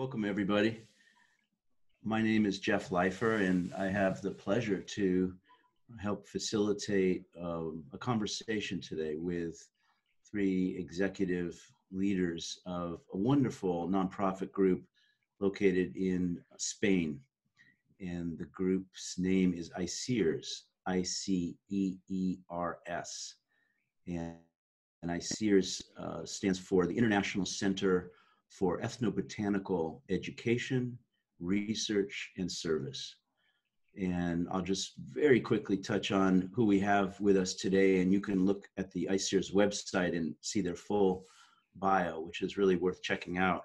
Welcome, everybody. My name is Jeff Leifer, and I have the pleasure to help facilitate um, a conversation today with three executive leaders of a wonderful nonprofit group located in Spain. And the group's name is ICEERS, I C E E R S. And, and ICEERS uh, stands for the International Center for ethnobotanical education, research, and service. And I'll just very quickly touch on who we have with us today. And you can look at the ICEERS website and see their full bio, which is really worth checking out.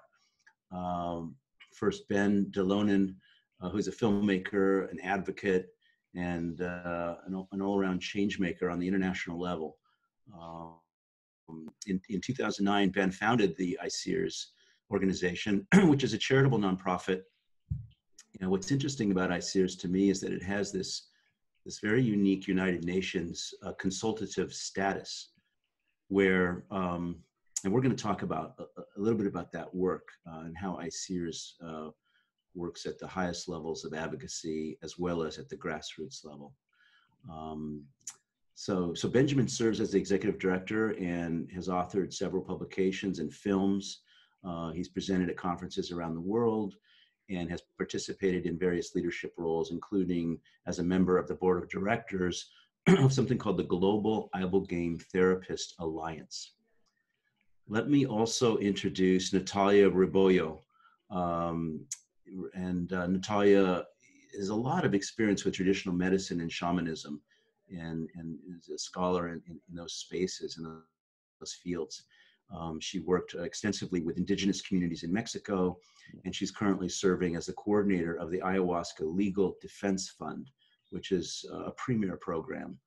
Um, first, Ben De Loenen, uh, who's a filmmaker, an advocate, and uh, an, an all around change maker on the international level. Um, in, in 2009, Ben founded the ICEERS organization, which is a charitable nonprofit. You know, what's interesting about ICEERS to me is that it has this, this very unique United Nations uh, consultative status where, um, and we're going to talk about a, a, little bit about that work uh, and how ICEERS uh, works at the highest levels of advocacy as well as at the grassroots level. Um, so, so Benjamin serves as the executive director and has authored several publications and films uh, he's presented at conferences around the world and has participated in various leadership roles, including as a member of the board of directors of something called the Global Ibogaine Therapist Alliance. Let me also introduce Natalia Rebollo. Um, and uh, Natalia has a lot of experience with traditional medicine and shamanism and, and is a scholar in, in, in those spaces and those fields. Um, she worked extensively with indigenous communities in Mexico, and she's currently serving as the coordinator of the Ayahuasca Legal Defense Fund, which is a premier program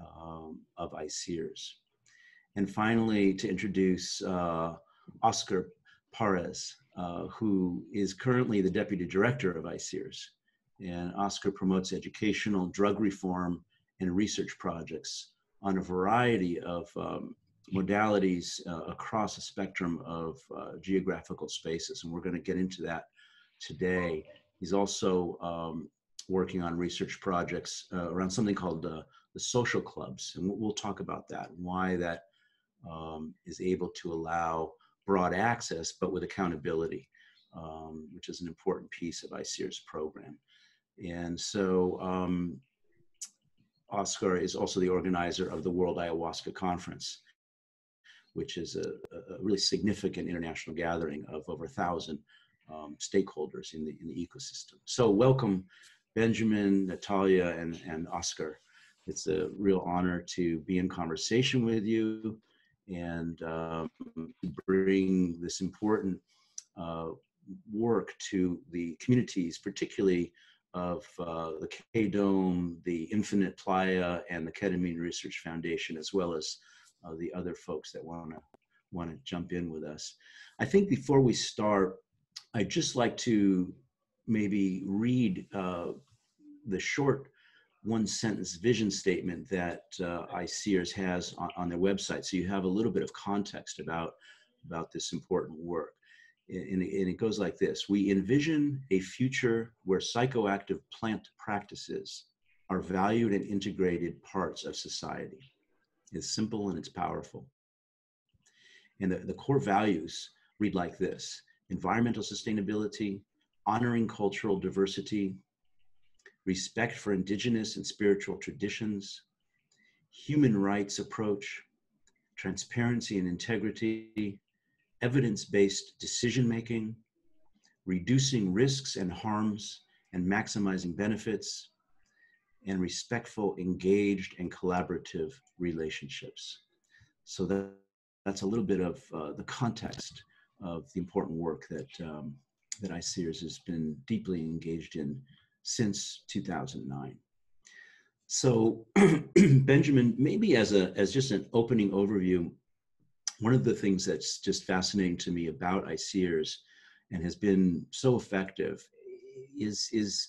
um, of ICEERS. And finally, to introduce uh, Oscar Parés, uh, who is currently the deputy director of ICEERS. And Oscar promotes educational, drug reform, and research projects on a variety of um, modalities uh, across a spectrum of uh, geographical spaces, and we're going to get into that today. He's also um, working on research projects uh, around something called uh, the social clubs, and we'll talk about that, why that um, is able to allow broad access, but with accountability, um, which is an important piece of ICEER's program. And so um, Oscar is also the organizer of the World Ayahuasca Conference which is a, a really significant international gathering of over a thousand um, stakeholders in the, in the ecosystem. So welcome, Benjamin, Natalia, and, and Oscar. It's a real honor to be in conversation with you and um, bring this important uh, work to the communities, particularly of uh, the K-Dome, the Infinite Playa, and the Ketamine Research Foundation, as well as uh, the other folks that want to want to jump in with us. I think before we start, I'd just like to maybe read uh, the short one sentence vision statement that uh, ICEERS has on, on, their website. So you have a little bit of context about, about this important work. And, and it goes like this We envision a future where psychoactive plant practices are valued and integrated parts of society. It's simple and it's powerful. And the, the core values read like this environmental sustainability, honoring cultural diversity, respect for indigenous and spiritual traditions, human rights approach, transparency and integrity, evidence based decision making, reducing risks and harms and maximizing benefits, and respectful, engaged, and collaborative relationships. So that, that's a little bit of uh, the context of the important work that, um, that ICEERS has been deeply engaged in since 2009. So Benjamin, maybe as, a, as just an opening overview, one of the things that's just fascinating to me about ICEERS and has been so effective is, is,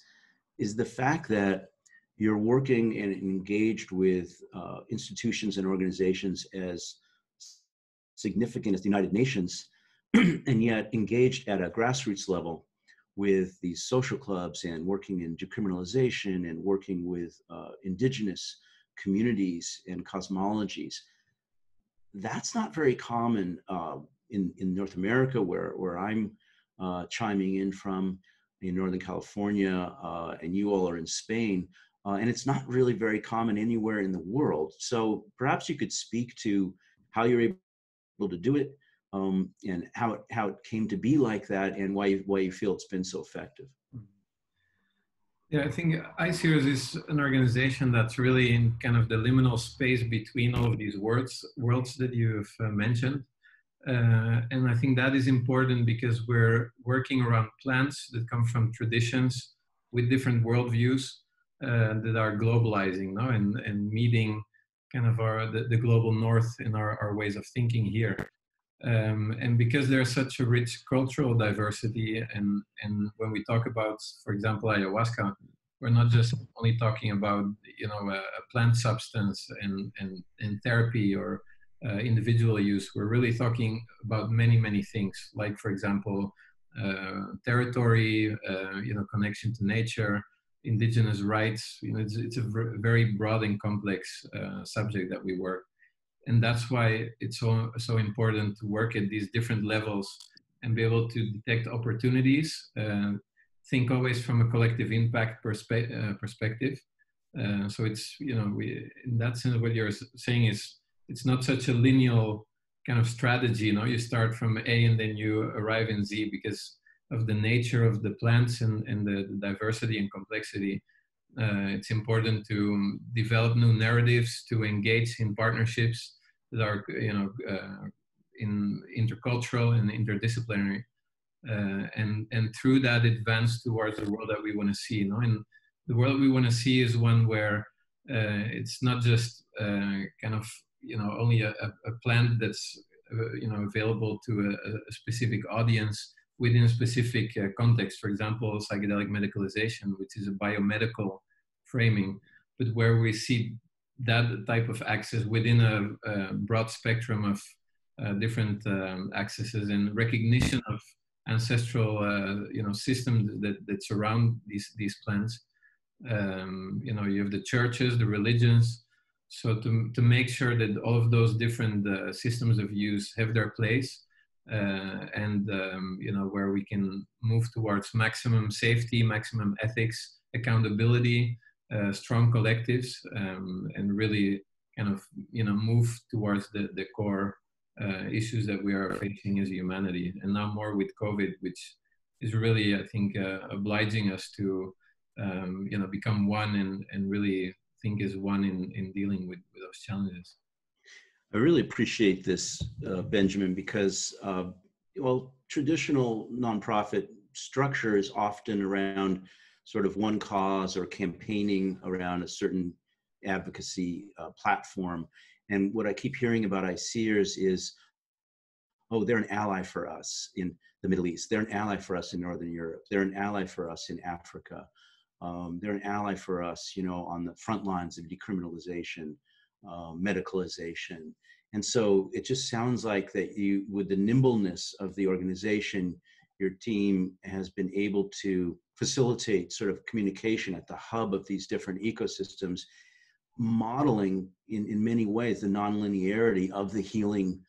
is the fact that you're working and engaged with uh, institutions and organizations as significant as the United Nations, and yet engaged at a grassroots level with these social clubs and working in decriminalization and working with uh, indigenous communities and cosmologies. That's not very common uh, in, in North America, where, where I'm uh, chiming in from in Northern California, uh, and you all are in Spain. Uh, and it's not really very common anywhere in the world. So perhaps you could speak to how you're able to do it, um, and how it how it came to be like that, and why you, why you feel it's been so effective. Mm-hmm. Yeah, I think ICEERS is an organization that's really in kind of the liminal space between all of these worlds worlds that you've uh, mentioned. Uh, and I think that is important because we're working around plants that come from traditions with different worldviews that are globalizing now and, and meeting kind of our, the, the global north in our, our ways of thinking here. Um, and because there's such a rich cultural diversity, and, and when we talk about, for example, ayahuasca, we're not just only talking about you know a, a plant substance and, and, and therapy or uh, individual use. We're really talking about many many things, like for example, uh, territory, uh, you know, connection to nature, indigenous rights. You know, it's, it's a very broad and complex uh, subject that we work and that's why it's so so important to work at these different levels and be able to detect opportunities uh, think always from a collective impact perspe- uh, perspective uh, so it's you know we in that sense what you're saying is it's not such a linear kind of strategy you know you start from a and then you arrive in z because of the nature of the plants and, and the, diversity and complexity uh, it's important to develop new narratives to engage in partnerships that are you know uh, in intercultural and interdisciplinary, uh, and and through that advance towards the world that we want to see. You know, and the world we want to see is one where uh, it's not just kind of you know only a, a plant that's you know available to a, a specific audience within a specific uh, context. For example, psychedelic medicalization, which is a biomedical framing, but where we see that type of access within a, a broad spectrum of uh, different um, accesses and recognition of ancestral uh, you know systems that, that surround these these plants um, you know you have the churches the religions so to, to make sure that all of those different uh, systems of use have their place and um, you know where we can move towards maximum safety maximum ethics accountability uh, strong collectives um, and really kind of you know move towards the, the core uh, issues that we are facing as humanity. And now more with covid which is really i think uh, obliging us to um, you know become one and, and really think as one in, in dealing with, with those challenges i really appreciate this uh, benjamin because uh, well traditional nonprofit structure is often around sort of one cause or campaigning around a certain advocacy uh, platform. And what I keep hearing about ICEERS is, oh, they're an ally for us in the Middle East. They're an ally for us in Northern Europe. They're an ally for us in Africa. Um, they're an ally for us, you know, on the front lines of decriminalization, uh, medicalization. And so it just sounds like that you, with the nimbleness of the organization, your team has been able to facilitate sort of communication at the hub of these different ecosystems, modeling in, in many ways the nonlinearity of the healing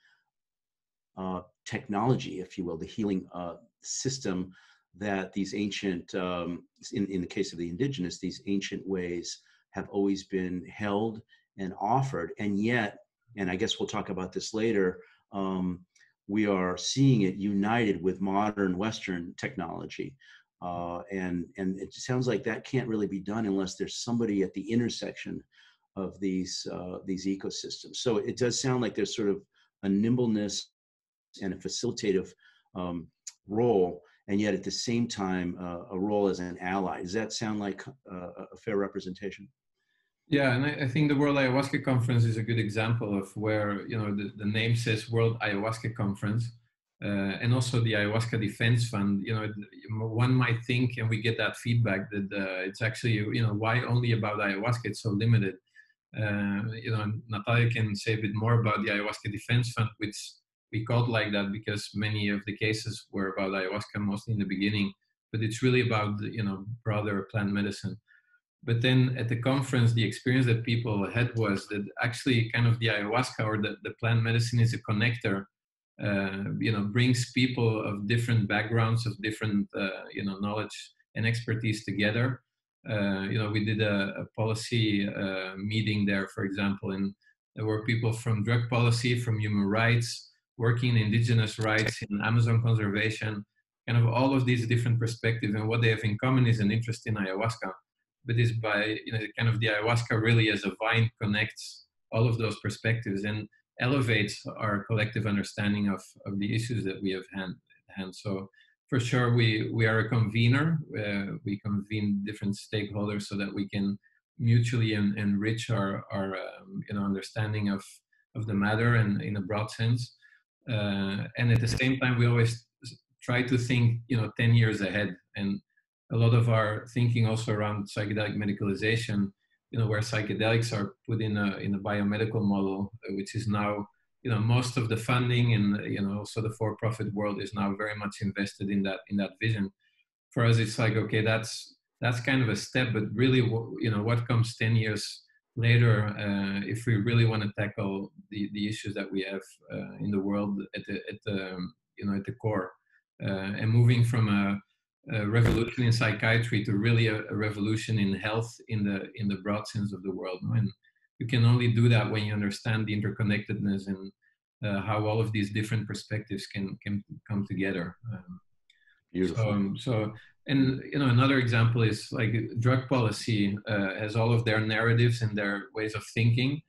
uh, technology, if you will, the healing uh, system that these ancient, um, in, in the case of the indigenous, these ancient ways have always been held and offered. And yet, and I guess we'll talk about this later, um, we are seeing it united with modern Western technology. Uh, and and it sounds like that can't really be done unless there's somebody at the intersection of these uh, these ecosystems. So it does sound like there's sort of a nimbleness and a facilitative um, role, and yet at the same time uh, a role as an ally. Does that sound like uh, a fair representation? Yeah, and I, I, think the World Ayahuasca Conference is a good example of where you know the, the name says World Ayahuasca Conference, uh, and also the ayahuasca defense fund you know one might think and we get that feedback that uh, it's actually you know why only about ayahuasca it's so limited uh, you know natalia can say a bit more about the ayahuasca defense fund which we called like that because many of the cases were about ayahuasca, mostly in the beginning. But it's really about you know broader plant medicine. But then at the conference, the experience that people had was that actually kind of the ayahuasca or the, the plant medicine is a connector. Uh, you know, brings people of different backgrounds, of different uh, you know knowledge and expertise together. Uh, you know, we did a, a policy uh, meeting there, for example, and there were people from drug policy, from human rights, working in indigenous rights, in Amazon conservation, kind of all of these different perspectives. And what they have in common is an interest in ayahuasca. But is by you know kind of the ayahuasca really as a vine connects all of those perspectives and elevates our collective understanding of, of the issues that we have hand, hand. So for sure we we are a convener. Uh, we convene different stakeholders so that we can mutually en- enrich our our um, you know understanding of of the matter and in a broad sense. Uh, and at the same time, we always try to think you know 10 years ahead and a lot of our thinking also around psychedelic medicalization you know where psychedelics are put in a in a biomedical model which is now you know most of the funding and you know also the for-profit world is now very much invested in that in that vision. For us it's like okay that's that's kind of a step but really you know what comes 10 years later uh, if we really want to tackle the, the issues that we have uh, in the world at the, at the you know at the core uh, and moving from a, a, revolution in psychiatry to really a, a, revolution in health in the in the broad sense of the world and you can only do that when you understand the interconnectedness and uh, how all of these different perspectives can can come together. Um, Beautiful. So, um, so, and you know, another example is like drug policy uh, has all of their narratives and their ways of thinking,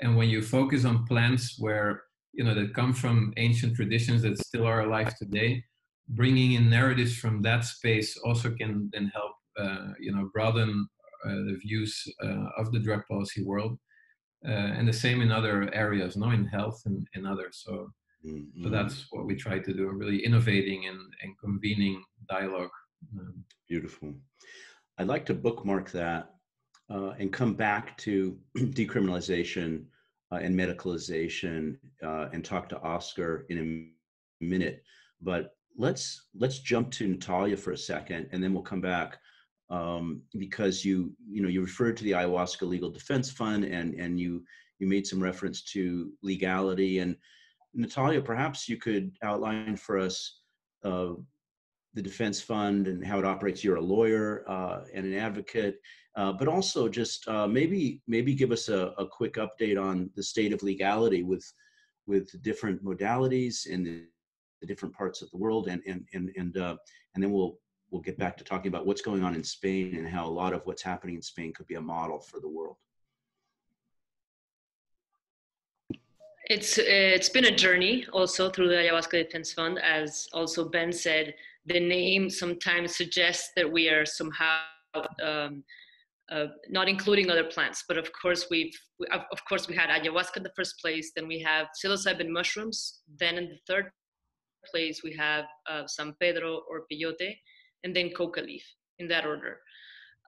and when you focus on plants where you know that come from ancient traditions that still are alive today, bringing in narratives from that space also can then help uh, you know broaden uh, the views uh, of the drug policy world uh, and the same in other areas, no, in health and in others. So, mm-hmm. so that's what we try to do, really innovating and, and convening dialogue. Um, Beautiful. I'd like to bookmark that uh, and come back to decriminalization uh, and medicalization uh, and talk to Oscar in a minute. But let's let's jump to Natalia for a second, and then we'll come back um, because you you know you referred to the ayahuasca legal defense fund and and you you made some reference to legality and Natalia, perhaps you could outline for us uh, the defense fund and how it operates. You're a lawyer uh, and an advocate, uh, but also just uh, maybe maybe give us a, a, quick update on the state of legality with with different modalities and the, the different parts of the world, and and and and uh, and then we'll we'll get back to talking about what's going on in Spain and how a lot of what's happening in Spain could be a model for the world. It's it's been a journey also through the Ayahuasca Defense Fund, as also Ben said. The name sometimes suggests that we are somehow um, uh, not including other plants, but of course we've we, of course we had ayahuasca in the first place. Then we have psilocybin mushrooms. Then in the third place we have uh, San Pedro or peyote, and then coca leaf in that order.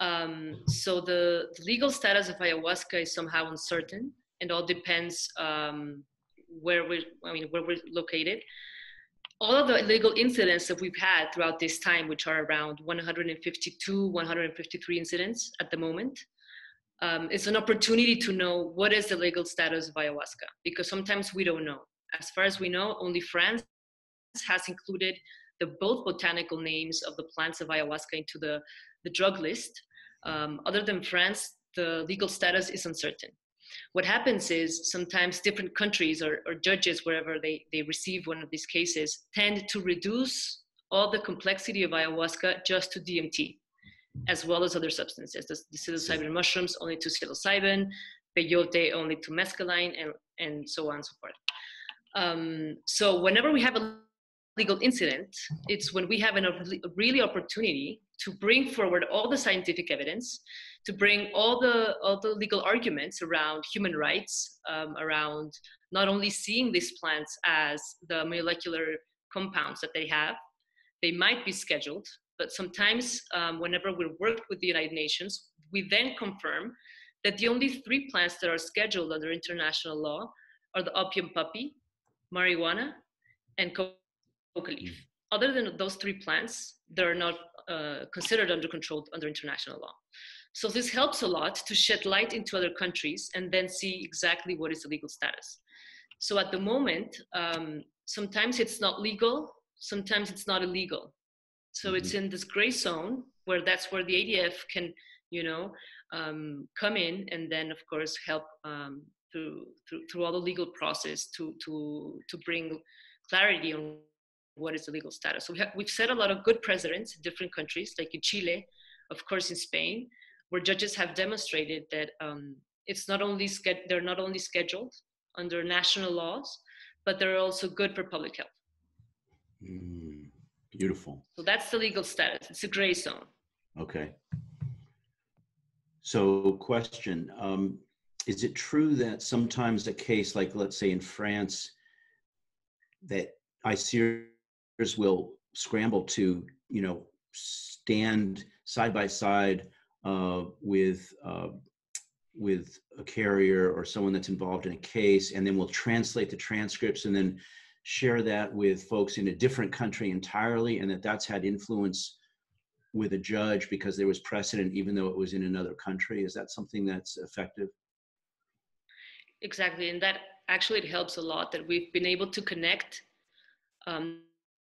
Um, so the, the, legal status of ayahuasca is somehow uncertain, and all depends um, where we I mean where we're located. All of the legal incidents that we've had throughout this time, which are around 152, 153 incidents at the moment, um, it's an opportunity to know what is the legal status of ayahuasca because sometimes we don't know. As far as we know, only France has included the both botanical names of the plants of ayahuasca into the, the drug list. Um, other than France, the legal status is uncertain. What happens is sometimes different countries or, or judges, wherever they, they receive one of these cases, tend to reduce all the complexity of ayahuasca just to DMT, as well as other substances. The, the psilocybin mushrooms only to psilocybin, peyote only to mescaline, and, and so on and so forth. Um, so whenever we have a legal incident, it's when we have an, a really opportunity to bring forward all the scientific evidence, to bring all the all the legal arguments around human rights, um, around not only seeing these plants as the molecular compounds that they have, they might be scheduled, but sometimes um, whenever we work with the United Nations, we then confirm that the only three plants that are scheduled under international law are the opium poppy, marijuana, and coca leaf. Mm. Other than those three plants, they're not uh, considered under control under international law. So this helps a lot to shed light into other countries and then see exactly what is the legal status. So at the moment, um, sometimes it's not legal, sometimes it's not illegal. So mm-hmm. it's in this gray zone where that's where the ADF can, you know, um, come in and then of course help um, through, through through all the legal process to to to bring clarity on what is the legal status. So we have, we've set a lot of good precedents in different countries, like in Chile, of course in Spain, where judges have demonstrated that um, it's not only they're not only scheduled under national laws, but they're also good for public health. Mm, beautiful. So that's the legal status. It's a gray zone. Okay. So, question: um, Is it true that sometimes a case, like let's say in France, that ICEERS will scramble to, you know, stand side by side uh, with uh, with a carrier or someone that's involved in a case, and then we'll translate the transcripts and then share that with folks in a different country entirely, and that that's had influence with a judge because there was precedent, even though it was in another country. Is that something that's effective? Exactly, and that actually it helps a lot that we've been able to connect um,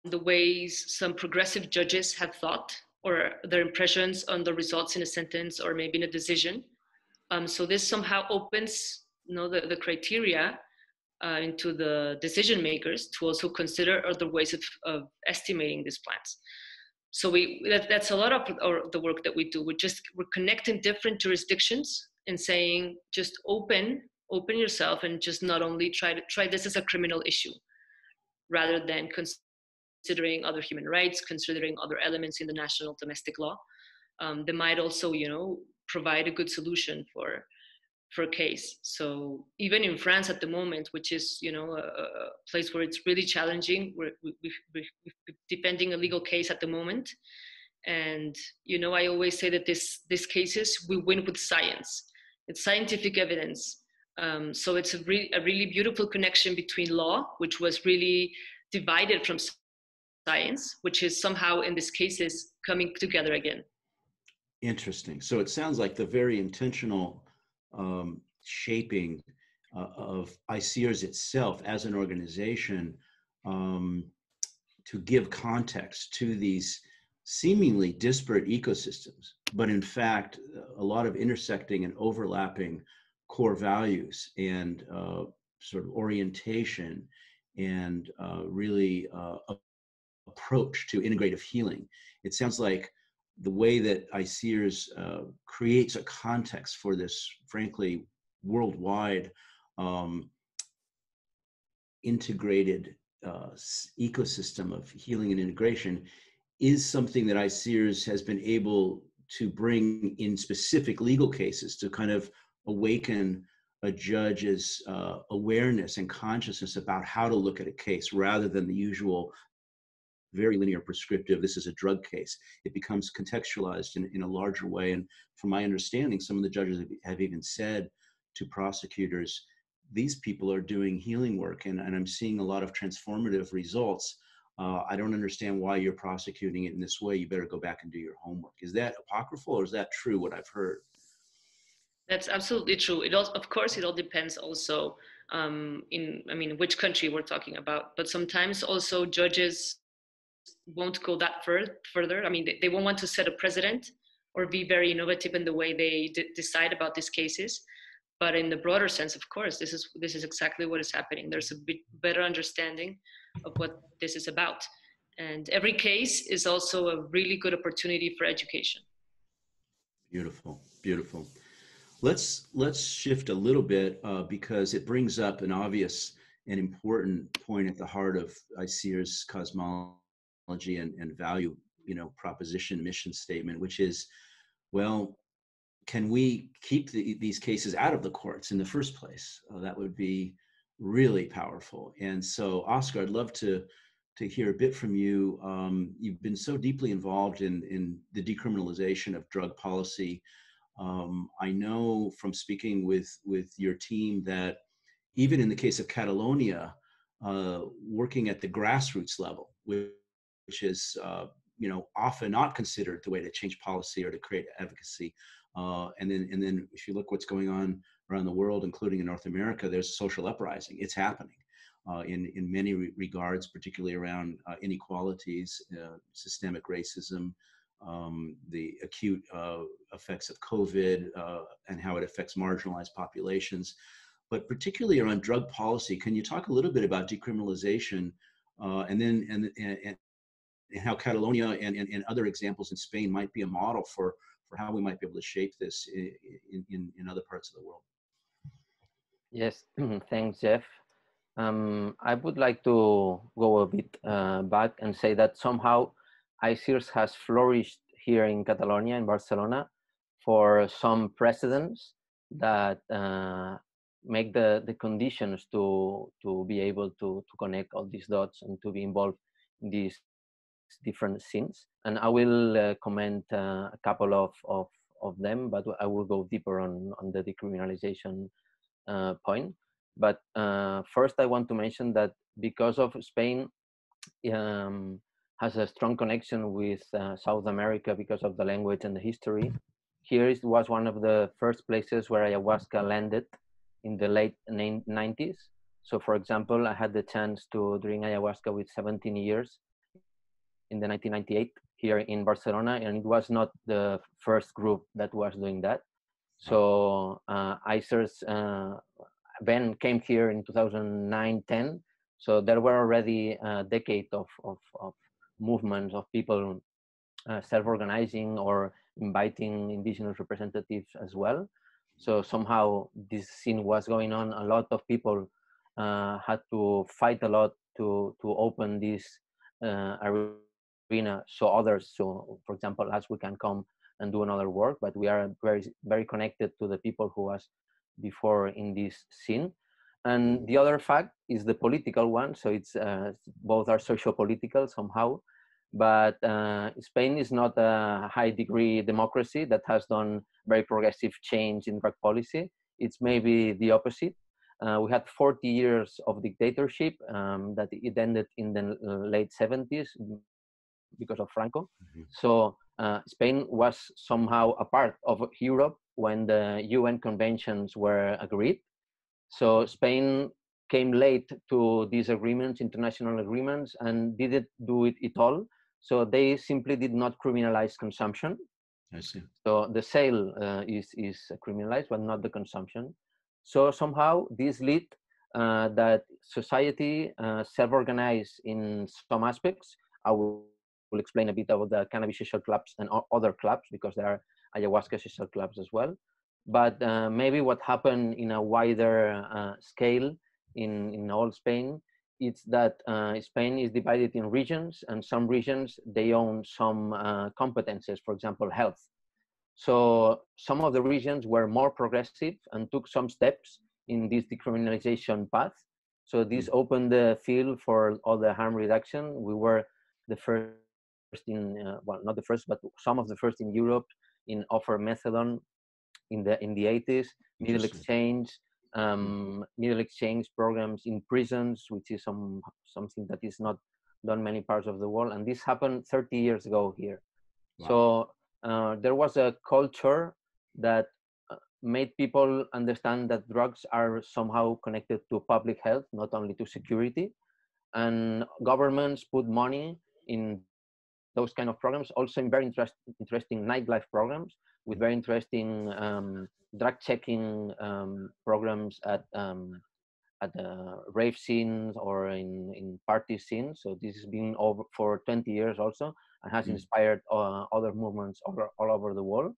the ways some progressive judges have thought or their impressions on the results in a sentence or maybe in a decision. Um, so this somehow opens you know, the, the criteria uh, into the decision makers to also consider other ways of, of estimating these plans. So we that, that's a lot of or the work that we do. We're just we're connecting different jurisdictions and saying just open open yourself and just not only try to try this as a criminal issue rather than considering other human rights, considering other elements in the national domestic law. Um, they might also, you know, provide a good solution for for a case. So even in France at the moment, which is you know a, a place where it's really challenging, we're we, we, we, defending a legal case at the moment, and you know I always say that this these cases we win with science. It's scientific evidence. Um, so it's a, re- a really beautiful connection between law, which was really divided from science, which is somehow in these cases coming together again. Interesting. So it sounds like the very intentional um, shaping uh, of ICEERS itself as an organization um, to give context to these seemingly disparate ecosystems, but in fact, a lot of intersecting and overlapping core values and uh, sort of orientation and uh, really uh, approach to integrative healing. It sounds like the way that ICEERS uh, creates a context for this, frankly, worldwide um, integrated uh, ecosystem of healing and integration is something that ICEERS has been able to bring in specific legal cases to kind of awaken a judge's uh, awareness and consciousness about how to look at a case rather than the usual very linear prescriptive this is a drug case. It becomes contextualized in, in a larger way. And from my understanding some of the judges have even said to prosecutors these people are doing healing work and, and i'm seeing a lot of transformative results. Uh, i don't understand why you're prosecuting it in this way. You better go back and do your homework. Is that apocryphal or is that true what i've heard? That's absolutely true. It all of course it all depends also um, in i mean which country we're talking about. But sometimes also judges won't go that fur- further. I mean, they, they, won't want to set a precedent or be very innovative in the way they d- decide about these cases. But in the broader sense, of course, this is this is exactly what is happening. There's a bit better understanding of what this is about, and every case is also a really good opportunity for education. Beautiful, beautiful. Let's let's shift a little bit uh, because it brings up an obvious and important point at the heart of ICEERS cosmology and, and value, you know, proposition mission statement, which is, well, can we keep the, these cases out of the courts in the first place? Uh, that would be really powerful. And so, Oscar, I'd love to to hear a bit from you. Um, you've been so deeply involved in in the decriminalization of drug policy. Um, I know from speaking with with your team that even in the case of Catalonia, uh, working at the grassroots level, which is uh, you know often not considered the way to change policy or to create advocacy. Uh, and then and then if you look what's going on around the world, including in North America, there's a social uprising. It's happening. Uh, in, in many re- regards, particularly around uh, inequalities, uh, systemic racism, um, the acute uh, effects of COVID uh, and how it affects marginalized populations but particularly around drug policy. Can you talk a little bit about decriminalization uh, and then and, and, and, how Catalonia and, and, and, other examples in Spain might be a model for, for how we might be able to shape this in, in, in other parts of the world? Yes, thanks, Jeff. Um, I would like to go a bit uh, back and say that somehow ICEERS has flourished here in Catalonia, in Barcelona, for some precedents that uh, make the, the conditions to, to be able to, to connect all these dots and to be involved in these different scenes. And I will uh, comment uh, a couple of, of, of them, but I will go deeper on, on the decriminalization uh, point. But first, I want to mention that because of Spain um, has a strong connection with uh, South America because of the language and the history, here is, was one of the first places where ayahuasca landed in the late 90s. So, for example, I had the chance to drink ayahuasca with 17 years in the 1998 here in Barcelona, and it was not the first group that was doing that. So, uh, ICEERS uh, Ben came here in 2009-10. So there were already a decade of, of, of movements of people uh, self-organizing or inviting indigenous representatives as well. So somehow this scene was going on. A lot of people uh, had to fight a lot to to open this uh, arena so others, so for example, as we can come and do another work. But we are very very connected to the people who was before in this scene. And the other fact is the political one. So it's uh, both are socio-political somehow but uh, Spain is not a high degree democracy that has done very progressive change in drug policy. It's maybe the opposite. Uh, we had 40 years of dictatorship um, that it ended in the late 70s because of Franco. Mm-hmm. So uh, Spain was somehow a part of Europe when the UN conventions were agreed. So Spain came late to these agreements, international agreements, and didn't do it at all so they simply did not criminalize consumption. I see. So the sale uh, is is criminalized, but not the consumption. So somehow this lead uh, that society uh, self-organized in some aspects. I will, explain a bit about the cannabis social clubs and other clubs because there are ayahuasca social clubs as well. But uh, maybe what happened in a wider uh, scale in in all Spain it's that uh, Spain is divided in regions, and some regions they own some uh, competences, for example, health. So some of the regions were more progressive and took some steps in this decriminalization path. So this mm. opened the field for all the harm reduction. We were the first in, uh, well, not the first, but some of the first in Europe in offer methadone in the in the 80s, needle exchange, um, needle exchange programs in prisons, which is some something that is not done many parts of the world. And this happened 30 years ago here. Wow. So uh, there was a culture that uh, made people understand that drugs are somehow connected to public health, not only to security. And governments put money in those kind of programs, also in very interest, interesting nightlife programs with very interesting um, drug checking um, programs at um, at the rave scenes or in in party scenes. So this has been over for 20 years also and has mm. inspired uh, other movements all, all over the world.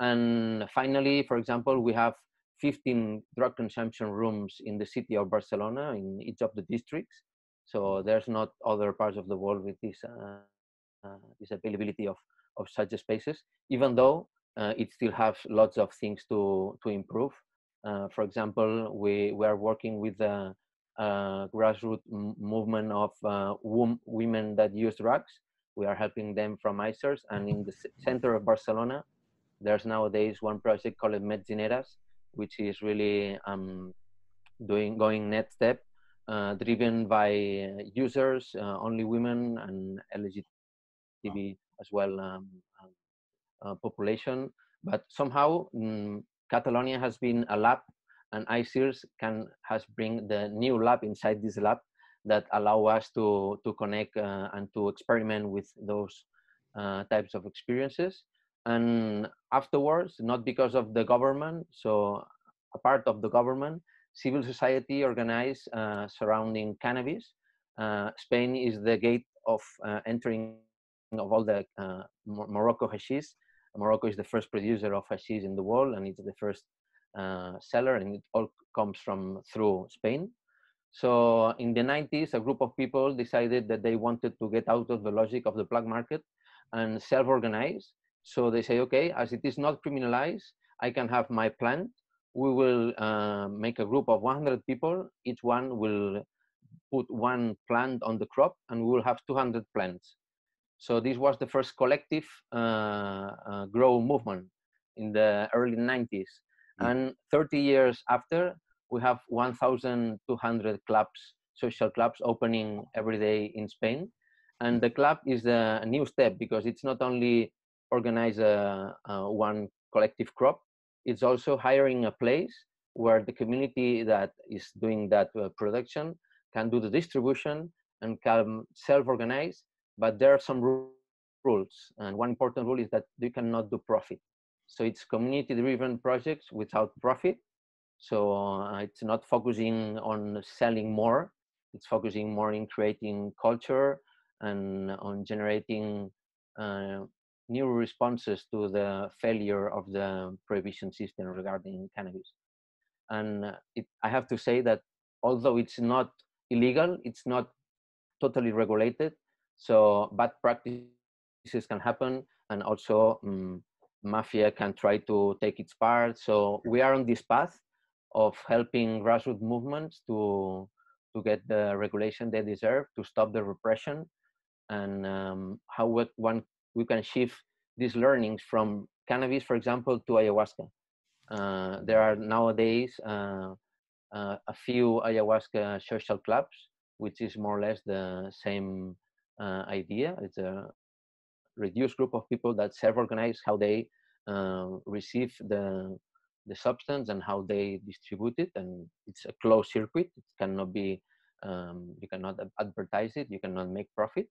And finally, for example, we have 15 drug consumption rooms in the city of Barcelona in each of the districts. So there's not other parts of the world with this uh, this availability of of such spaces, even though uh, it still has lots of things to to improve. Uh, for example, we we are working with the uh, grassroots movement of uh, women that use drugs. We are helping them from ICEERS, and in the center of Barcelona, there's nowadays one project called Metzineres, which is really um, doing going next step uh, driven by users, only women and LGTB as well um, um, population. But somehow um, Catalonia has been a lab and ICEERS can has bring the new lab inside this lab that allow us to to connect uh, and to experiment with those uh, types of experiences and afterwards not because of the government so a part of the government civil society organized uh, surrounding cannabis uh, spain is the gate of uh, entering of all the uh, morocco hashish morocco is the first producer of hashish in the world and it's the first seller and it all comes from through spain so in the 90s, a group of people decided that they wanted to get out of the logic of the black market and self-organize. So they say, okay, as it is not criminalized, I can have my plant. We will uh, make a group of 100 people. Each one will put one plant on the crop and we will have 200 plants. So this was the first collective uh, uh, grow movement in the early 90s. Mm. And 30 years after, we have 1,200 clubs, social clubs opening every day in Spain. And the club is a new step because it's not only organize a, a one collective crop, it's also hiring a place where the community that is doing that uh, production can do the distribution and can self-organize. But there are some rules, and one important rule is that you cannot do profit. So it's community-driven projects without profit, so uh, it's not focusing on selling more, it's focusing more in creating culture and on generating uh, new responses to the failure of the prohibition system regarding cannabis. And uh, it, I have to say that although it's not illegal, it's not totally regulated. So bad practices can happen, and also um, mafia can try to take its part. So we are on this path, of helping grassroots movements to to get the regulation they deserve, to stop the repression, and um, how we, one we can shift these learnings from cannabis, for example, to ayahuasca. Uh, there are nowadays uh, uh, a few ayahuasca social clubs, which is more or less the same uh, idea. It's a reduced group of people that self-organize how they uh, receive the the substance and how they distribute it and it's a closed circuit. It cannot be um, you cannot advertise it. You cannot make profit.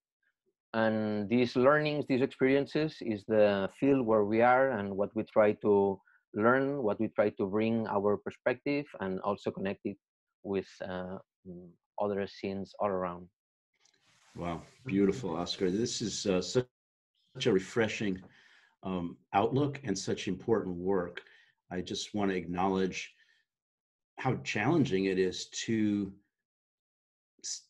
And these learnings these experiences is the field where we are and what we try to learn what we try to bring our perspective and also connect it with uh, mm, other scenes all around wow beautiful oscar this is uh, such, such a refreshing um, outlook and such important work I just want to acknowledge how challenging it is to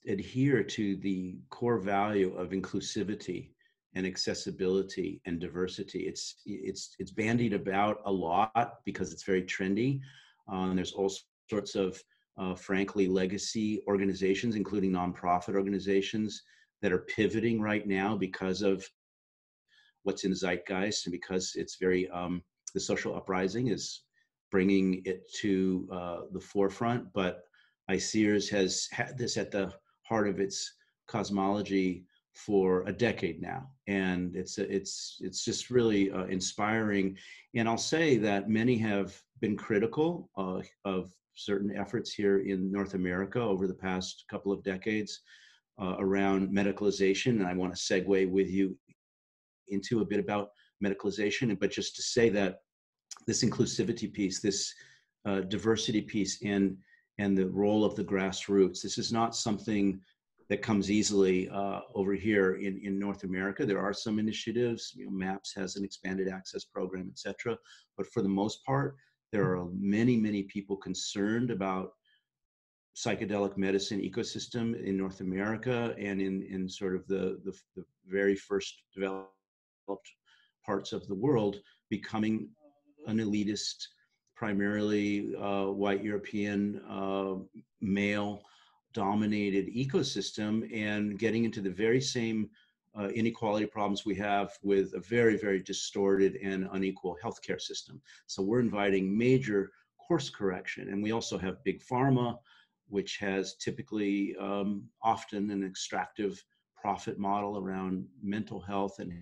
adhere to the core value of inclusivity and accessibility and diversity. It's it's it's bandied about a lot because it's very trendy. Um, there's all sorts of, uh, frankly, legacy organizations, including nonprofit organizations, that are pivoting right now because of what's in the zeitgeist and because it's very um, the social uprising is bringing it to uh, the forefront, but ICEERS has had this at the heart of its cosmology for a decade now, and it's it's it's just really uh, inspiring. And I'll say that many have been critical uh, of certain efforts here in North America over the past couple of decades uh, around medicalization, and I want to segue with you into a bit about medicalization, but just to say that this inclusivity piece, this uh, diversity piece, and and the role of the grassroots. This is not something that comes easily uh, over here in, in North America. There are some initiatives, you know, MAPS has an expanded access program, etc. But for the most part, there are many, many people concerned about psychedelic medicine ecosystem in North America and in, in sort of the, the, the very first developed parts of the world becoming an elitist, primarily uh, white European, uh, male dominated ecosystem and getting into the very same uh, inequality problems we have with a very, very distorted and unequal healthcare system. So we're inviting major course correction. And we also have big pharma which has typically um, often an extractive profit model around mental health and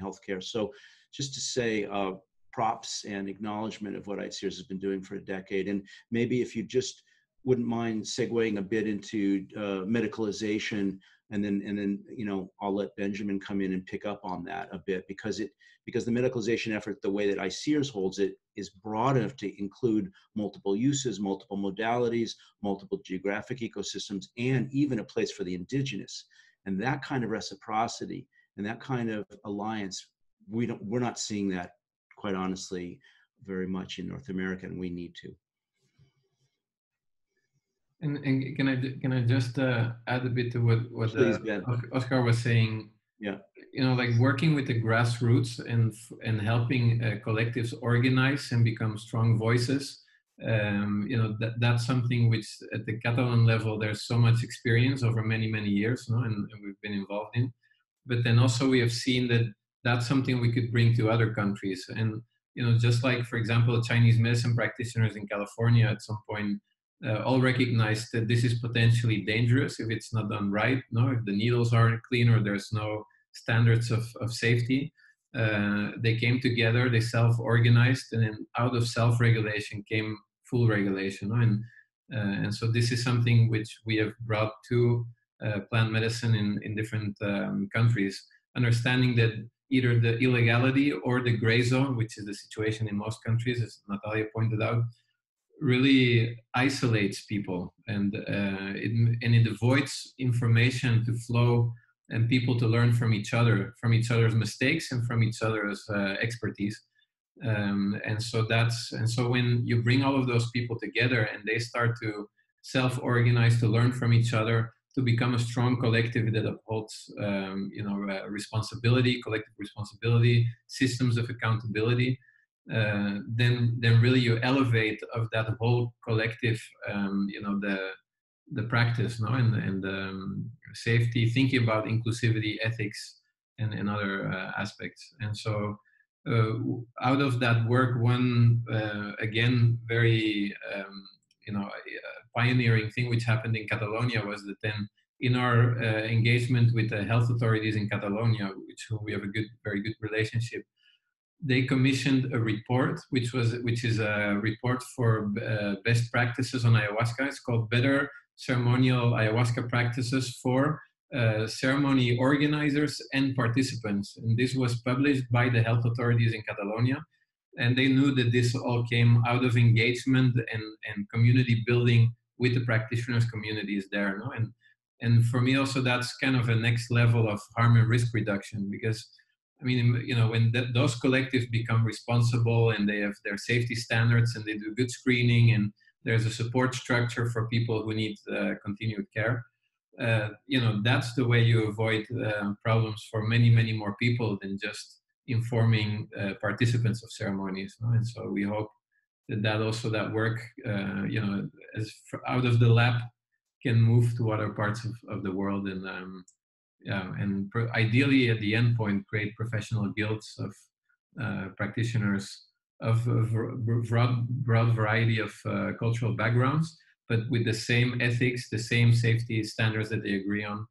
healthcare. So, just to say, uh, props and acknowledgement of what ICEERS has been doing for a decade. And maybe if you just wouldn't mind segueing a bit into uh, medicalization and then and then you know I'll let Benjamin come in and pick up on that a bit because it because the medicalization effort the way that ICEERS holds it is broad enough to include multiple uses multiple modalities multiple geographic ecosystems and even a place for the indigenous and that kind of reciprocity and that kind of alliance we don't we're not seeing that quite honestly, very much in North America, and we need to. And, and can I can I just uh, add a bit to what what Please, uh, Oscar was saying? Yeah, you know, like working with the grassroots and and helping uh, collectives organize and become strong voices. Um, you know, that that's something which at the Catalan level there's so much experience over many many years, no, and, and we've been involved in. But then also we have seen that that's something we could bring to other countries. And you know, just like for example, Chinese medicine practitioners in California at some point uh, all recognize that this is potentially dangerous if it's not done right. No, if the needles aren't clean or there's no standards of, of safety. Uh, they came together, they self-organized, and then out of self-regulation came full regulation. No? And uh, and so this is something which we have brought to uh, plant medicine in in different um, countries, understanding that either the illegality or the gray zone, which is the situation in most countries, as Natalia pointed out, really isolates people and uh, it, and it avoids information to flow and people to learn from each other, from each other's mistakes and from each other's uh, expertise. Um, and so that's and so when you bring all of those people together and they start to self-organize to learn from each other to become a strong collective that upholds, um, you know, uh, responsibility, collective responsibility, systems of accountability. Uh, then, then really you elevate of that whole collective, um, you know, the the practice, no, and and um, safety, thinking about inclusivity, ethics, and and other uh, aspects. And so, uh, out of that work, one uh, again very um, you know pioneering thing which happened in Catalonia was that then in our uh, engagement with the health authorities in Catalonia, which we have a good, very good relationship, they commissioned a report, which was which is a report for uh, best practices on ayahuasca. It's called Better Ceremonial Ayahuasca Practices for uh, Ceremony Organizers and Participants. And this was published by the health authorities in Catalonia and they knew that this all came out of engagement and, and community building with the practitioners communities there no? and and for me also that's kind of a next level of harm and risk reduction because i mean you know when th- those collectives become responsible and they have their safety standards and they do good screening and there's a support structure for people who need uh, continued care uh, you know that's the way you avoid uh, problems for many many more people than just informing uh, participants of ceremonies. No? And so we hope that that also that work, uh, you know, as out of the lab can move to other parts of, of the world and um, yeah, and pro- ideally at the end point create professional guilds of uh, practitioners of a broad, broad variety of uh, cultural backgrounds, but with the same ethics, the same safety standards that they agree on,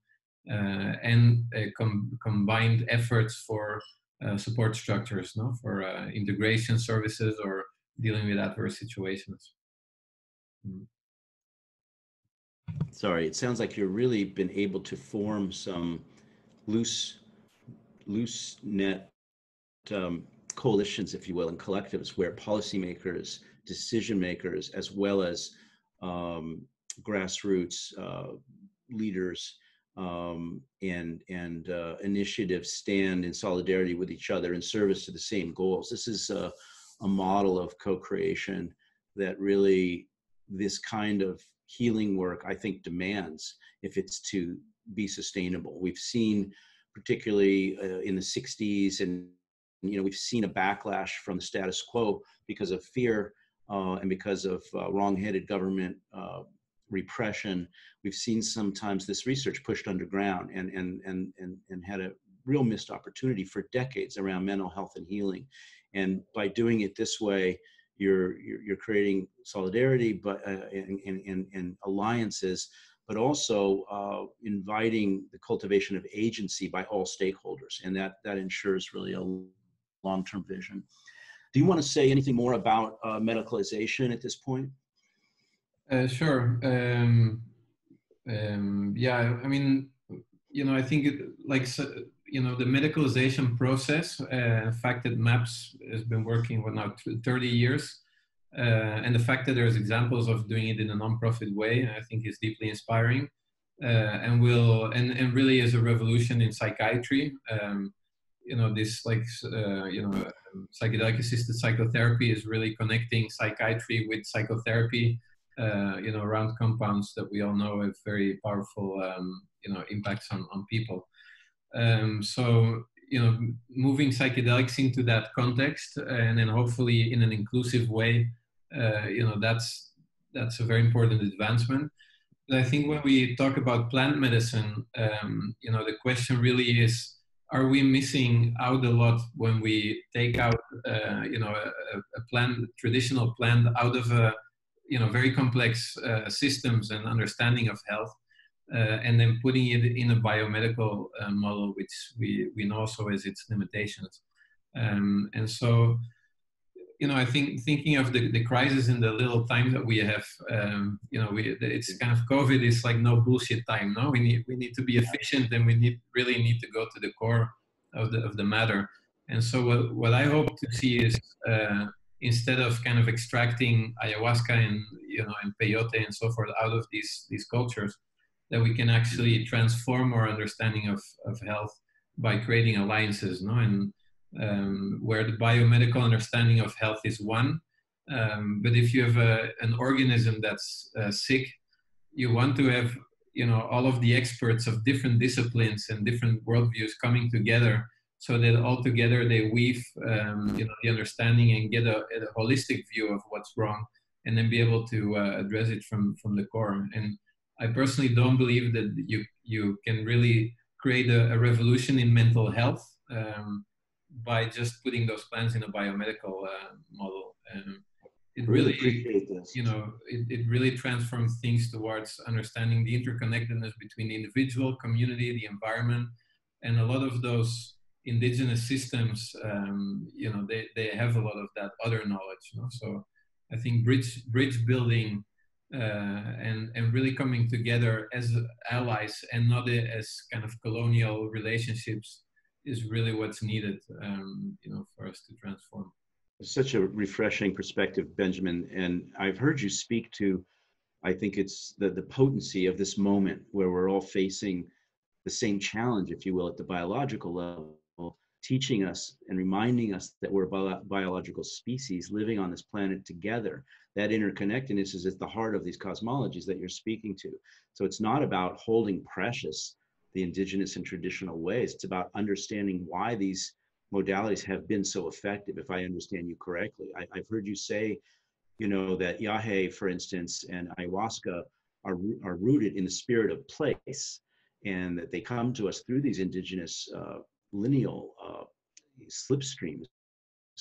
uh, and com- combined efforts for uh, support structures no, for uh, integration services or dealing with adverse situations. Mm. Sorry, it sounds like you've really been able to form some loose, loose net um, coalitions, if you will, and collectives where policymakers, decision makers, as well as um, grassroots uh, leaders um, and and uh, initiatives stand in solidarity with each other in service to the same goals. This is a, a model of co-creation that really this kind of healing work I think demands if it's to be sustainable. We've seen, particularly uh, in the 60s, and you know we've seen a backlash from the status quo because of fear uh, and because of uh, wrong-headed government uh, repression. We've seen sometimes this research pushed underground and, and, and, and, and had a real missed opportunity for decades around mental health and healing. And by doing it this way, you're you're, creating solidarity, but uh, and, and, and alliances, but also uh, inviting the cultivation of agency by all stakeholders, and that that ensures really a long-term vision. Do you want to say anything more about uh, medicalization at this point? Uh, sure. Um, um, yeah, I mean, you know, I think it, like you know the medicalization process. Uh, in fact, that MAPS has been working for now 30 years, uh, and the fact that there's examples of doing it in a non-profit way, I think, is deeply inspiring, uh, and will and and really is a revolution in psychiatry. Um, you know, this like uh, you know psychedelic assisted psychotherapy is really connecting psychiatry with psychotherapy. Uh, you know, around compounds that we all know have very powerful, um, you know, impacts on, on people. Um, so, you know, moving psychedelics into that context and then hopefully in an inclusive way, uh, you know, that's, that's a very important advancement. But I think when we talk about plant medicine, um, you know, the question really is, are we missing out a lot when we take out, uh, you know, a, a plant, traditional plant out of a, you know, very complex uh, systems and understanding of health uh, and then putting it in a biomedical uh, model, which we, we know also has its limitations. Um, and so, you know, I think thinking of the, the crisis in the little time that we have, um, you know, we, it's kind of COVID is like no bullshit time. No, we need we need to be efficient and we need really need to go to the core of the of the matter. And so, what, what I hope to see is uh, instead of kind of extracting ayahuasca and you know and peyote and so forth out of these these cultures, that we can actually transform our understanding of, of health by creating alliances, no? And um, where the biomedical understanding of health is one. Um, but if you have a, an organism that's uh, sick, you want to have you know all of the experts of different disciplines and different worldviews coming together so that all together they weave um, you know the understanding and get a, a, holistic view of what's wrong and then be able to uh, address it from from the core and I personally don't believe that you you can really create a, a revolution in mental health um, by just putting those plans in a biomedical uh, model. Um, it really, you know, it, it really transforms things towards understanding the interconnectedness between the individual, community, the environment, and a lot of those indigenous systems, um, you know, they, they have a lot of that other knowledge. You know? So I think bridge bridge building and and really coming together as allies and not as kind of colonial relationships is really what's needed, um, you know, for us to transform. Such a refreshing perspective, Benjamin. And I've heard you speak to, I think it's the, the potency of this moment where we're all facing the same challenge, if you will, at the biological level, teaching us and reminding us that we're a bio- biological species living on this planet together that interconnectedness is at the heart of these cosmologies that you're speaking to. So it's not about holding precious the indigenous and traditional ways. It's about understanding why these modalities have been so effective, if I understand you correctly. I, have heard you say, you know, that Yahe, for instance, and ayahuasca are, are rooted in the spirit of place and that they come to us through these indigenous uh, lineal uh, slipstreams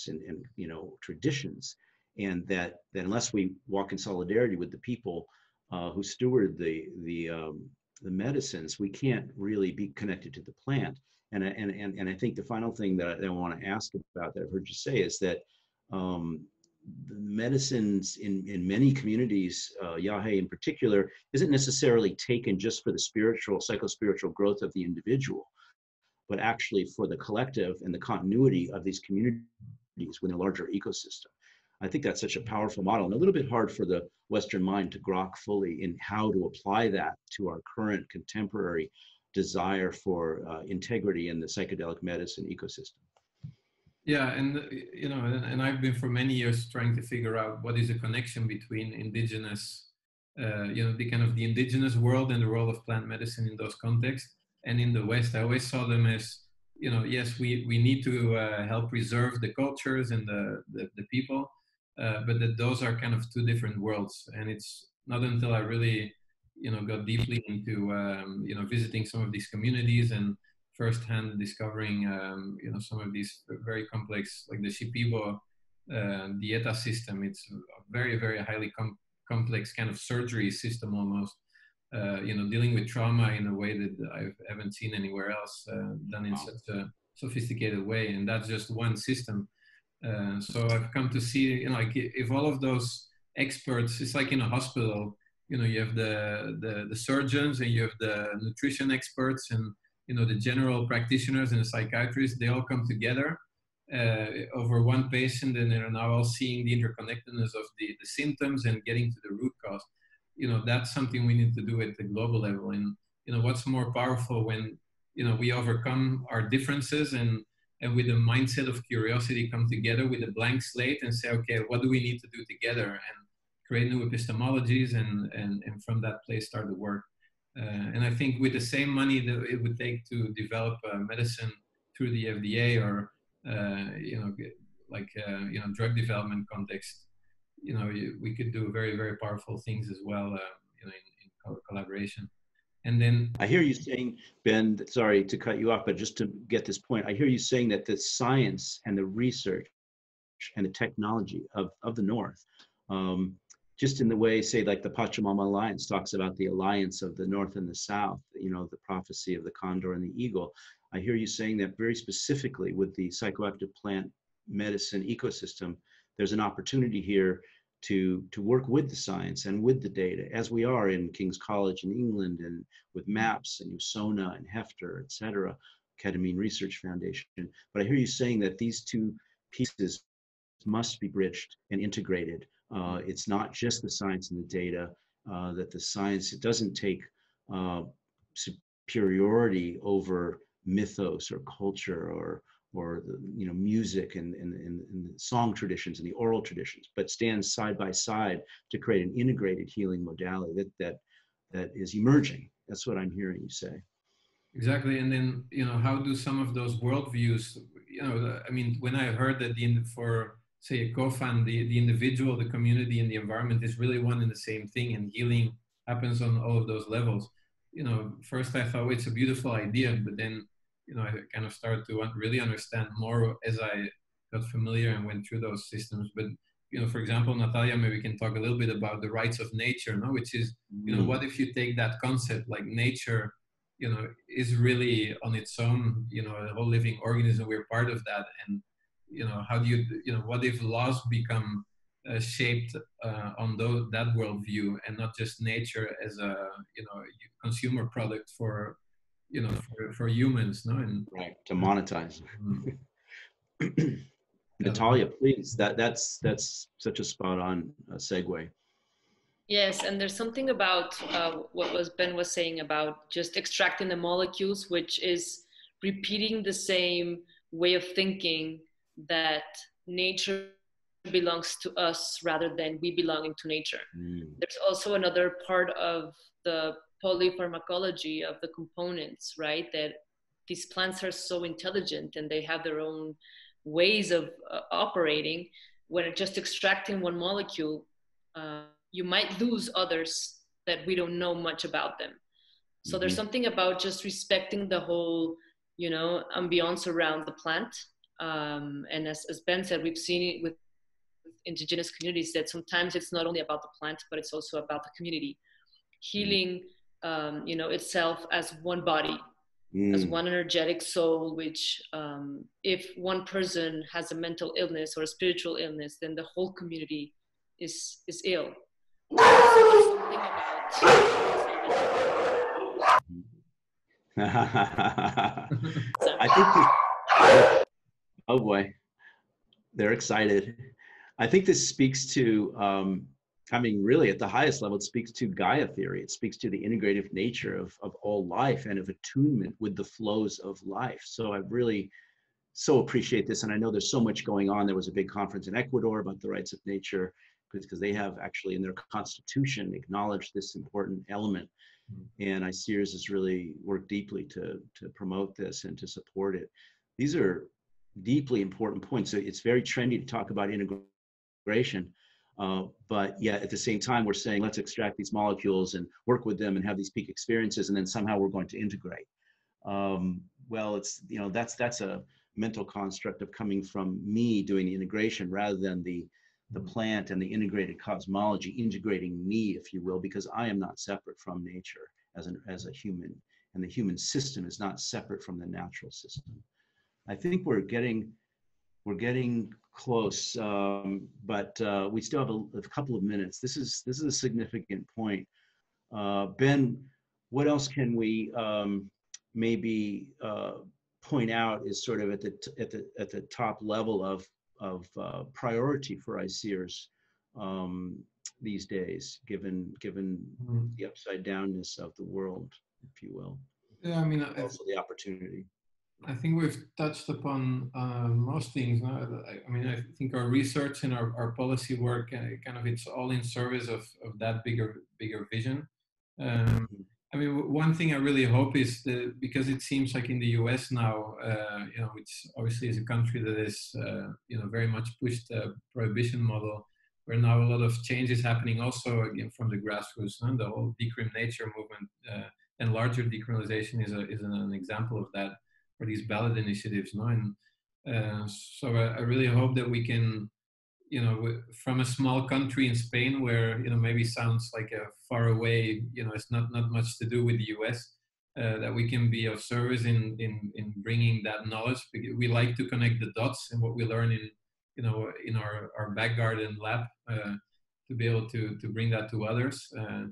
and, and, you know, traditions and that, that unless we walk in solidarity with the people uh, who steward the the um, the medicines, we can't really be connected to the plant. And and and, and I think the final thing that I, that I want to ask about that I've heard you say is that um, the medicines in in many communities, uh, Yahe in particular, isn't necessarily taken just for the spiritual, psycho-spiritual growth of the individual, but actually for the collective and the continuity of these communities within a larger ecosystem. I think that's such a powerful model and a little bit hard for the Western mind to grok fully in how to apply that to our current contemporary desire for uh, integrity in the psychedelic medicine ecosystem. Yeah, and you know, and I've been for many years trying to figure out what is the connection between indigenous, uh, you know, the kind of the indigenous world and the role of plant medicine in those contexts. And in the West, I always saw them as, you know, yes, we we need to uh, help preserve the cultures and the, the, the people, uh, but that those are kind of two different worlds. And it's not until I really, you know, got deeply into, um, you know, visiting some of these communities and firsthand discovering, um, you know, some of these very complex, like the Shipibo uh, dieta system. It's a very, very highly com- complex kind of surgery system almost. Uh, you know, dealing with trauma in a way that I haven't seen anywhere else uh, done in wow. such a sophisticated way, and that's just one system. Uh, so I've come to see, you know, like if all of those experts, it's like in a hospital, you know, you have the, the, the surgeons and you have the nutrition experts and, you know, the general practitioners and the psychiatrists, they all come together uh, over one patient and they're now all seeing the interconnectedness of the, the symptoms and getting to the root cause. You know, that's something we need to do at the global level. And, you know, what's more powerful when, you know, we overcome our differences and, and with a mindset of curiosity come together with a blank slate and say, okay, what do we need to do together? And create new epistemologies and, and, and from that place start the work. Uh, and I think with the same money that it would take to develop medicine through the FDA or uh, you know, like uh, you know, drug development context, you know, we could do very very powerful things as well, uh, you know, in, in collaboration. And then I hear you saying, Ben. Sorry to cut you off, but just to get this point, I hear you saying that the science and the research and the technology of of the North. Um, just in the way, say, like the Pachamama Alliance talks about the alliance of the North and the South, you know, the prophecy of the condor and the eagle. I hear you saying that very specifically with the psychoactive plant medicine ecosystem, there's an opportunity here to to work with the science and with the data, as we are in King's College in England and with MAPS and USONA and Heffter, et cetera, Ketamine Research Foundation. But I hear you saying that these two pieces must be bridged and integrated. Uh, it's not just the science and the data, uh, that the science, it doesn't take uh, superiority over mythos or culture or or the you know music and, and, and, and song traditions and the oral traditions, but stands side by side to create an integrated healing modality that that that is emerging. That's what I'm hearing you say. Exactly, and then you know how do some of those worldviews? You know, I mean, when I heard that the for say a COFAN, the the individual, the community, and the environment is really one and the same thing, and healing happens on all of those levels. You know, first I thought well, it's a beautiful idea, but then you know, I kind of started to really understand more as I got familiar and went through those systems. But you know, for example, Natalia, maybe we can talk a little bit about the rights of nature, no? Which is, you know, mm. what if you take that concept like nature, you know, is really on its own, you know, a whole living organism. We're part of that, and you know, how do you, you know, what if laws become uh, shaped uh, on those, that worldview and not just nature as a, you know, consumer product for you know for, for humans no and right to monetize. Mm-hmm. natalia please that that's that's such a spot on uh, segue. Yes and there's something about uh, what was ben was saying about just extracting the molecules which is repeating the same way of thinking that nature belongs to us rather than we belonging to nature. Mm. there's also another part of the polypharmacology of the components, right? That these plants are so intelligent and they have their own ways of uh, operating. When just extracting one molecule, uh, you might lose others that we don't know much about them. So mm-hmm. there's something about just respecting the whole, you know, ambiance around the plant. Um, and as, as Ben said, we've seen it with indigenous communities that sometimes it's not only about the plant, but it's also about the community. Mm-hmm. Um, you know itself as one body mm. as one energetic soul which um, if one person has a mental illness or a spiritual illness then the whole community is is ill I think oh boy they're excited I think this speaks to um, I mean, really at the highest level, it speaks to Gaia theory. It speaks to the integrative nature of, of all life and of attunement with the flows of life. So I really so appreciate this. And I know there's so much going on. There was a big conference in Ecuador about the rights of nature because they have actually in their constitution acknowledged this important element. Mm-hmm. And ICEERS has really worked deeply to, to promote this and to support it. These are deeply important points. So it's very trendy to talk about integration uh, but yet at the same time, we're saying let's extract these molecules and work with them and have these peak experiences, and then somehow we're going to integrate. Um, well, it's you know that's that's a mental construct of coming from me doing the integration rather than the the plant and the integrated cosmology integrating me, if you will, because I am not separate from nature as an as a human, and the human system is not separate from the natural system. I think we're getting we're getting close, um, but uh, we still have a, a, couple of minutes. This is this is a significant point. Uh, ben, what else can we um, maybe uh, point out is sort of at the at the at the top level of of uh, priority for ICEERS um, these days, given given mm-hmm. the upside downness of the world, if you will. Yeah, I mean, also the opportunity. I think we've touched upon uh, most things. No? I mean, I think our research and our, our policy work uh, kind of it's all in service of, of that bigger bigger vision. Um, mm-hmm. I mean, one thing I really hope is that because it seems like in the U.S. now, uh, you know, which obviously is a country that is, uh, you know, very much pushed the prohibition model, where now a lot of changes happening also again from the grassroots. And the whole decrim nature movement uh, and larger decriminalization is, a, is an, an, example of that, for these ballot initiatives. No? And uh, so I, I really hope that we can you know from a small country in spain where you know maybe sounds like a far away you know it's not not much to do with the us uh, that we can be of service in in in bringing that knowledge we like to connect the dots and what we learn in you know in our our back garden lab uh, to be able to to bring that to others uh,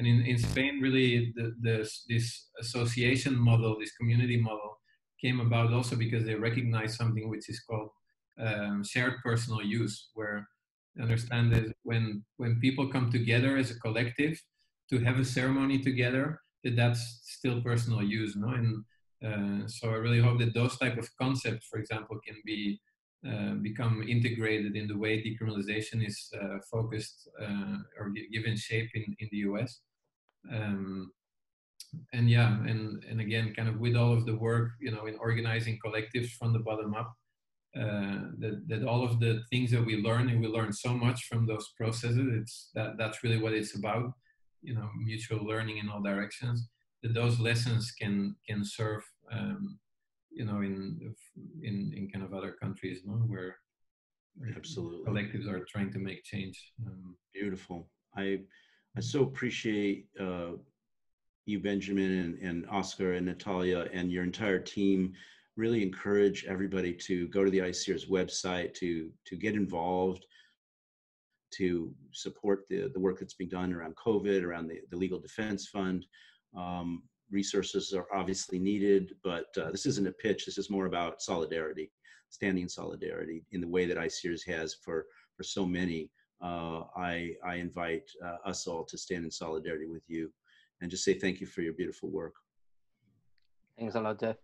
and in, in Spain, really, the, the, this association model, this community model, came about also because they recognized something which is called um, shared personal use, where understand that when when people come together as a collective to have a ceremony together, that that's still personal use, no? And uh, so I really hope that those type of concepts, for example, can be uh, become integrated in the way decriminalization is uh, focused uh, or given shape in, in the US. Um, and yeah, and, and again, kind of with all of the work, you know, in organizing collectives from the bottom up, uh, that, that all of the things that we learn and we learn so much from those processes it's that that's really what it's about you know mutual learning in all directions that those lessons can can serve um, you know in in in kind of other countries no where absolutely. collectives are trying to make change um, beautiful. I i so appreciate uh, you benjamin and, and oscar and natalia and your entire team really encourage everybody to go to the ICEERS website to to get involved, to support the, the work that's being done around COVID, around the, the Legal Defense Fund. Um, resources are obviously needed, but uh, this isn't a pitch. This is more about solidarity, standing in solidarity in the way that ICEERS has for, for so many. Uh, I, I invite uh, us all to stand in solidarity with you and just say thank you for your beautiful work. Thanks a lot, Jeff.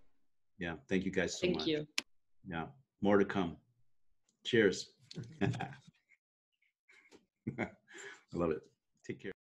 Yeah. Thank you guys so Thank much. Thank you. Yeah. More to come. Cheers. I love it. Take care.